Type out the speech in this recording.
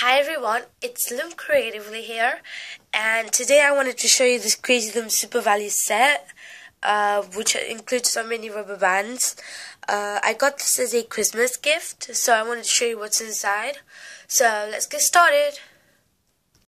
Hi everyone, it's Loom Creatively here, and today I wanted to show you this Cra-Z-Loom Super Value set, uh, which includes so many rubber bands. Uh, I got this as a Christmas gift, so I wanted to show you what's inside. So let's get started.